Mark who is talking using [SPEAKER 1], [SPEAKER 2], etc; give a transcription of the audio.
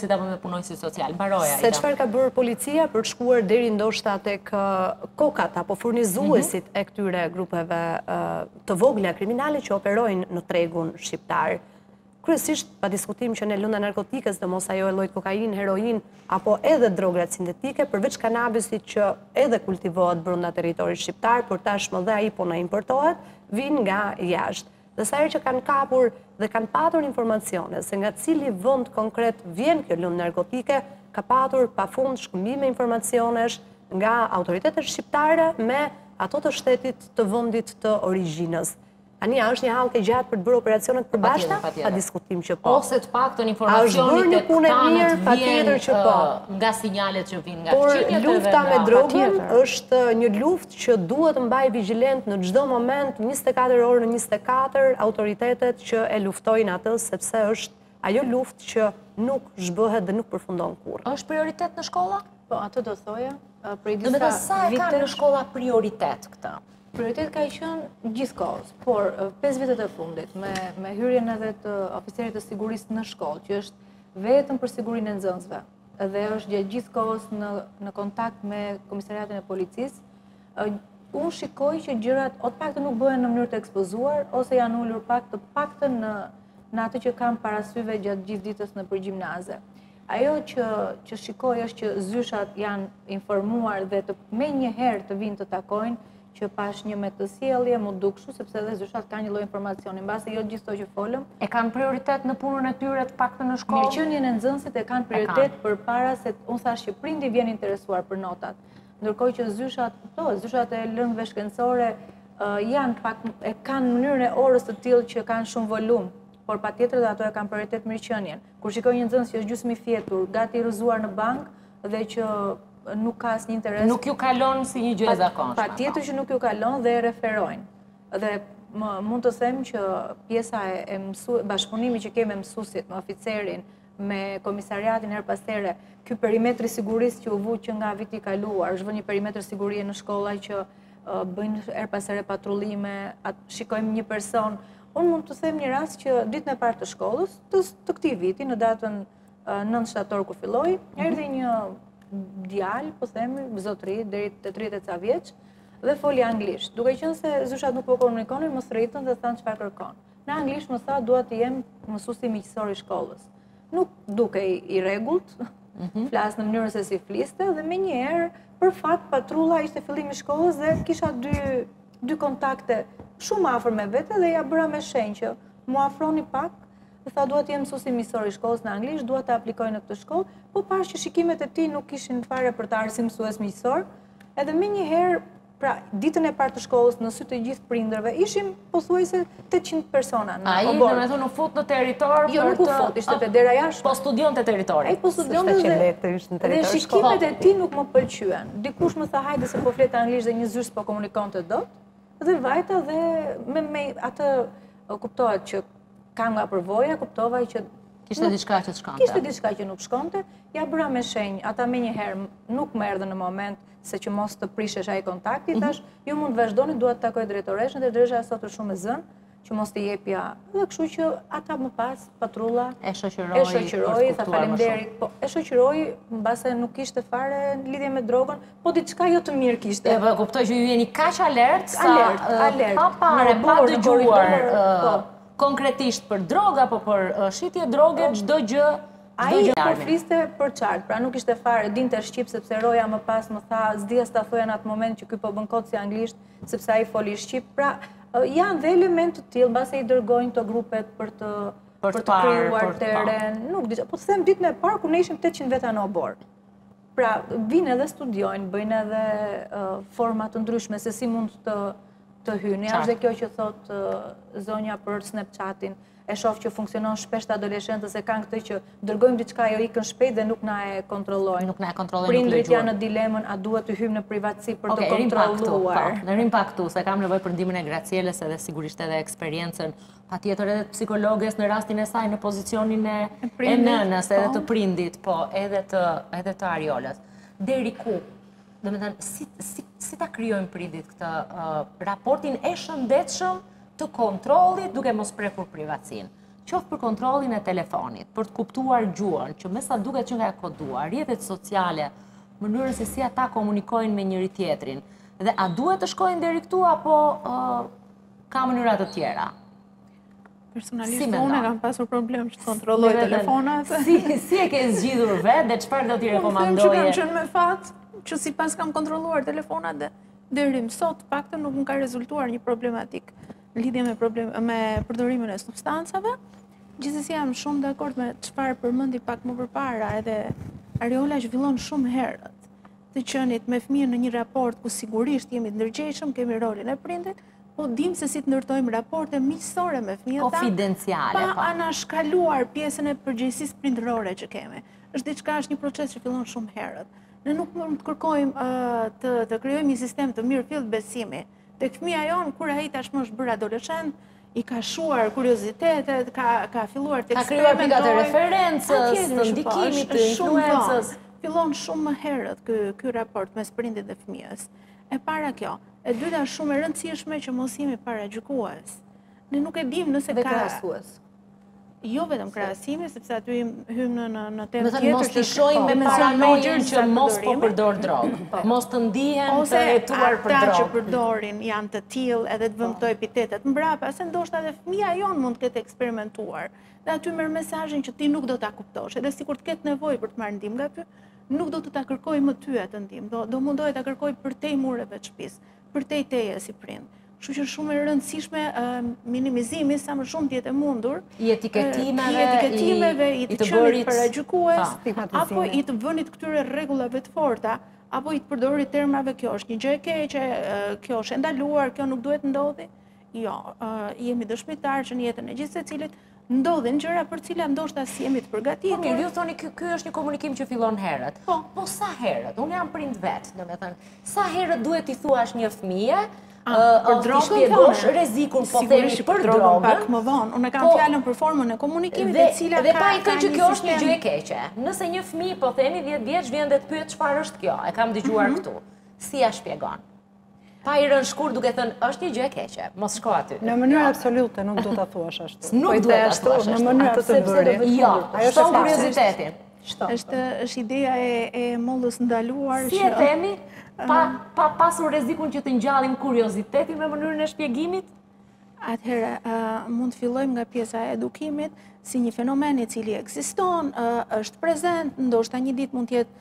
[SPEAKER 1] Si me punonjësit social. Mbaroja.
[SPEAKER 2] Se çfarë ka bërë policia për të shkuar deri ndoshta tek kokat apo furnizuesit mhm. e këtyre grupeve të vogla kriminale që operojnë në tregun shqiptar. Kryesisht pa diskutim që lënda narkotike sidomos ajo e llojit kokainë, heroinë apo edhe drogat sintetike, përveç kanabisit që edhe kultivohet brenda territorit shqiptar, por tashmë dhe ai po na importohet, vijnë nga jashtë. Dhe sa herë që kanë kapur dhe kanë patur informacione se nga cili vënd konkret vjen kjo lëndë narkotike, ka patur pafund shkëmbime informacionesh nga autoritetet shqiptare me ato të shtetit të vëndit të origjinës. Tani, a është një hallkë e gjatë për të bërë operacione të përbashkëta? Pa diskutim që po.
[SPEAKER 1] Ose të paktën informacionit e këta në të vijnë nga sinjalet që vijnë nga
[SPEAKER 2] fqinjët dhe nga fqinjët. Por lufta me drogën është një luftë që duhet të mbajë vigjilent në çdo moment, njëzet e katër orë në njëzet e katër, autoritetet që e luftojnë atë, sepse është ajo luftë që nuk zhbëhet dhe nuk përfundon kurrë.
[SPEAKER 1] Është prioritet në shkolla?
[SPEAKER 2] Po, atë do thoja.
[SPEAKER 1] Domethënë sa e kanë shkollat prioritet këta?
[SPEAKER 2] Prioritet ka qënë gjithë kohës, por 5 vitet e fundit, me hyrjen edhe të oficerit të sigurisë në shkollë, që është vetëm për sigurinë e nxënësve, dhe është gjithë kohës në kontakt me komisariatin e policisë. Unë shikoj që gjërat o të paktën nuk bëhen në mënyrë të ekspozuar ose janë ulur pak të paktën në në atë që kam parasysh gjatë gjithë ditës nëpër gjimnaze. Ajo që që shikoj është që zyshat janë informuar dhe të menjëherë të vijnë të takojnë që pashë një me këtë sjellje, m'u duk kështu, sepse edhe zyshat kanë një lloj informacioni, mbase jo të gjitha këto që folëm.
[SPEAKER 1] E kanë prioritet në punën e tyre të paktën në shkollë?
[SPEAKER 2] Mirëqenien e nxënësit e kanë prioritet përpara se unë thashë që prindi vjen i interesuar për notat. Ndërkohë që zyshat, to, zyshat e lëndëve shkencore, janë pak, e kanë mënyrën e orës të tillë që kanë shumë volum, por patjetër dhe ato e kanë prioritet mirëqenien. Kur shikojnë një nxënës që është gjysmë i fjetur, gati i rrëzuar në bankë dhe që nuk ka asnjë interes.
[SPEAKER 1] Nuk ju kalon si një gjë e zakonshme.
[SPEAKER 2] Patjetër po. që nuk ju kalon dhe e referojnë. Dhe mund të them që pjesa e mësu, bashkëpunimi që kemi mësuesit me oficerin, me komisariatin herë pas here, ky perimetri i sigurisë që u vu që nga viti i kaluar, është vënë një perimetër sigurie në shkolla që bëjnë herë pas here patrullime, shikojmë një person Unë mund të them një rast që ditën e parë të shkollës, të, të këtij viti, në datën 9 shtator ku filloi, mhm. erdhi një djalë, po them, zotri deri te 30 ca vjeç dhe foli anglisht. Duke qenë se zyshat nuk po komunikonin, më thirrën dhe thanë çfarë kërkon. Në anglisht më tha dua të jem mësuesi miqësor i shkollës. Nuk dukej i rregullt, mhm. flas në mënyrën se si fliste dhe menjëherë për fat patrulla ishte, fillimi i shkollës dhe kisha dy dy kontakte shumë afër me vete dhe ia bëra me shenjë që m'u afroni pak, dhe tha dua të jem mësues miqësor i shkollës në anglisht, dua të aplikoj në këtë shkollë, po pashë që shikimet e tij nuk ishin fare për të ardhur si mësues miqësor, edhe menjëherë, pra ditën e parë të shkollës në sy të të gjithë prindërve, ishim pothuajse 800 persona
[SPEAKER 1] në oborr. Ai, domethënë, u fut në territor
[SPEAKER 2] jo, për të... Jo, nuk u fut, ishte te dera jashtë.
[SPEAKER 1] Po studionte
[SPEAKER 2] territorin. Ai po studionte dhe... Dhe shikimet e tij nuk më pëlqyen. Dikush më tha hajde se po flet anglisht dhe një zyrë s'po komunikonte dot. Dhe vajta dhe me atë kuptohet që kam nga përvoja, kuptova që...
[SPEAKER 1] Kishte diçka që s'shkonte.
[SPEAKER 2] Kishte diçka që nuk shkonte. Ia bëra me shenjë, ata menjëherë nuk më erdhën në moment se që mos të prishej ai kontakti, mhm. thashë, ju mund të vazhdoni, dua të takoj drejtoreshën dhe drejtoreshja sot është shumë e zënë, që mos të jepja. Dhe kështu që ata më pas patrulla
[SPEAKER 1] e shoqëroi, e
[SPEAKER 2] shoqëroi, tha faleminderit, po e shoqëroi mbase nuk kishte fare lidhje me drogën, po diçka jo të mirë kishte.
[SPEAKER 1] E po, kuptoj që ju jeni kaq alert sa alert, alert. pa parë, pa dëgjuar po. konkretisht për droga apo për shitje droge, çdo gjë
[SPEAKER 2] Ai po fliste për qartë, pra nuk ishte fare, dinte shqip, sepse roja më pas më tha, s'dija si të thoja në atë moment që ky po bën kot si anglisht, sepse ai foli shqip, pra janë dhe elementë të tillë, mbase i dërgojnë te grupet për të për të krijuar terren, nuk di, po të them ditën e parë, kur ne ishim 800 veta në oborr, pra vijnë edhe studiojnë, bëjnë edhe forma të ndryshme, se si mund të të hyjnë, një është dhe kjo që thotë zonja për Snapchatin, e shoh që funksionon shpesh te adoleshentët se kanë këtë që dërgojmë diçka ajo ikën shpejt dhe nuk na e kontrollojnë.
[SPEAKER 1] Nuk na e kontrollojnë, nuk
[SPEAKER 2] Prindërit janë në dilemën, a duhet të hyjmë në privatësi për të kontrolluar.
[SPEAKER 1] Të rrimë pak këtu, se kam nevojë për ndihmën e Gracielës edhe sigurisht edhe eksperiencën, patjetër edhe të psikologes në rastin e saj, në pozicionin e nënës, edhe po. të prindit, po, edhe të Ariolës. Deri ku, domethënë, si ta krijojnë prindërit këtë raportin e shëndetshëm të kontrollit duke mos prekur privatësinë, qoftë për kontrollin e telefonit, për të kuptuar gjuhën, që me sa duket qenka e koduar, rrjetet sociale, mënyrën se si ata komunikojnë me njëri-tjetrin, dhe a duhet të shkojnë deri këtu, apo ka mënyra të tjera?
[SPEAKER 3] Personalisht, unë e kam pasur problem që të kontrolloj telefonat.
[SPEAKER 1] Si, si e ke zgjidhur vetë dhe çfarë do t'i rekomandoje?
[SPEAKER 3] Unë them që kam qenë me fat, që s'i para kam kontrolluar telefonat dhe Deri më sot, të paktën nuk më ka rezultuar një problematikë në lidhje me përdorimin e substancave. Gjithsesi jam shumë dakord me çfarë përmendi pak më përpara edhe Ariola që fillon shumë herët të qenit me fëmijën në një raport ku sigurisht jemi të ndërgjegjshëm, kemi rolin e prindit, po dim se si të ndërtojmë raporte miqësore me fëmijët
[SPEAKER 1] tanë. Konfidenciale, po.
[SPEAKER 3] Pa po. anashkaluar pjesën e përgjegjësisë prindërore që kemi. Është diçka, është një proces që fillon shumë herët. Ne nuk mund të kërkojmë të, të krijojmë një sistem të mirëfilltë besimi tek fëmija jonë, kur ai tashmë është bërë adoleshent, i ka shuar kuriozitetet, ka, ka filluar të eksperimentojë.
[SPEAKER 1] Ka krijuar pika referencës, të ndikimit, të influencës.
[SPEAKER 3] Fillon shumë më herët ky, ky raport mes prindit dhe fëmijës. E para kjo. E dyta shumë e rëndësishme që mos jemi paragjykues. Ne nuk e dimë nëse ka...
[SPEAKER 2] Dhe krahasues.
[SPEAKER 3] Jo vetëm krahasime, sepse aty hyjmë në një temë
[SPEAKER 1] tjetër. Po mos t'i shohim me paranojën që mos po përdor drogë. Po. Mos të ndihen të hetuar për drogë.
[SPEAKER 3] Ose ata që përdorin janë të tillë edhe të vëmë këto epitetet mbrapa, se ndoshta edhe fëmija jonë mund të ketë eksperimentuar. Dhe aty merr mesazhin që ti nuk do ta kuptosh, edhe sikur të ketë nevojë për të marrë ndihmë nga ty, nuk do të ta kërkojë më ty atë ndihmë. Do, do mundohet ta kërkojë përtej mureve të shtëpisë. përtej teje si prind. Kështu që shumë e rëndësishme minimizimi sa më shumë të jetë e mundur
[SPEAKER 1] i etiketimeve,
[SPEAKER 3] i të qënit paragjykues, apo i të vënit këtyre rregullave të forta, apo i të përdorit termave kjo është një gjë e keqe, kjo është e ndaluar, kjo nuk duhet të ndodhi. Jo, jemi dëshmitar që në jetën e gjithsecilit ndodhin gjëra për të cilat ndoshta s'jemi të përgatitur.
[SPEAKER 1] Po mirë, ju thoni ky ky është një komunikim që fillon herët. Po, po sa herët? Unë jam prind vetë, domethënë, sa herët duhet t'i thuash një fëmijë ah, për drogën e bën shpjegimin po themi për drogën
[SPEAKER 3] pak më vonë. Unë kam po, fjalën për formën e komunikimit e cila ka
[SPEAKER 1] Dhe pa i thënë që kjo është një gjë e keqe. Nëse një fëmijë po themi 10 vjeç vjen dhe të pyet çfarë është kjo? E kam dëgjuar mhm. këtu. Si ia shpjegon? Pa i rënë shkurt duke thënë është një gjë e keqe, mos shko aty.
[SPEAKER 2] Në mënyrë absolute nuk do ta thuash ashtu.
[SPEAKER 1] Nuk do ta thuash ashtu.
[SPEAKER 2] Në mënyrë absolute.
[SPEAKER 1] Jo, ajo e shton kuriozitetin. Shton.
[SPEAKER 3] Është është ideja e e mollës të ndaluar siç
[SPEAKER 1] Si e themi? Pa pa pasur rrezikun që të ngjallim kuriozitetin me mënyrën e shpjegimit?
[SPEAKER 3] Atëherë, uh, mund të fillojmë nga pjesa e edukimit, si një fenomen i cili ekziston, uh, është prezent, ndoshta një ditë mund të jetë